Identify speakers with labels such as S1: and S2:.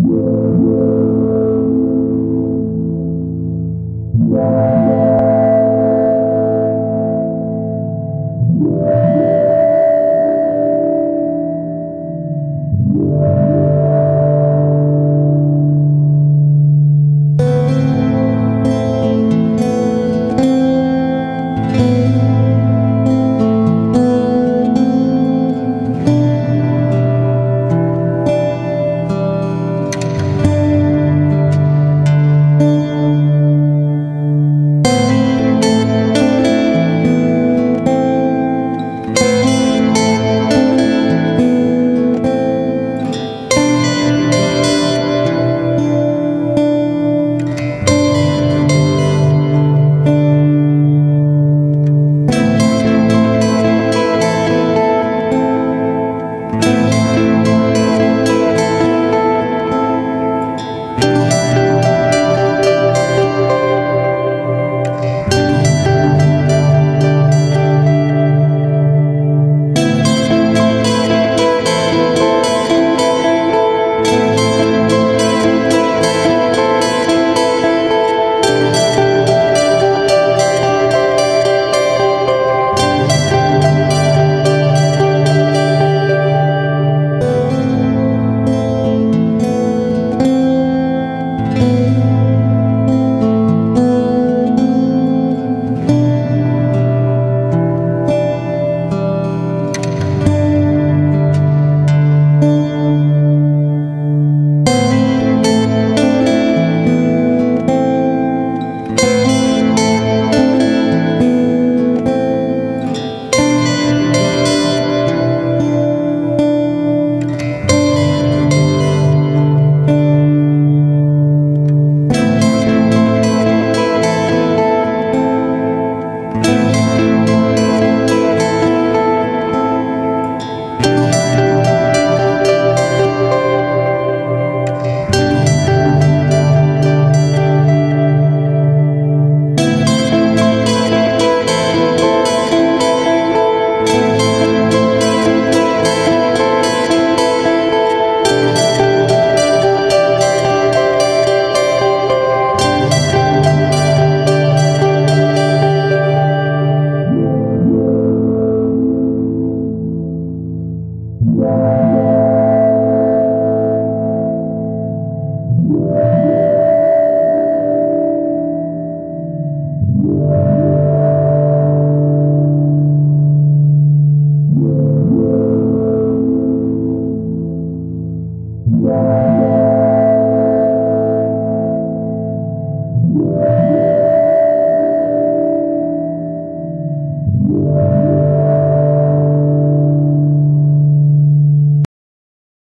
S1: Yeah.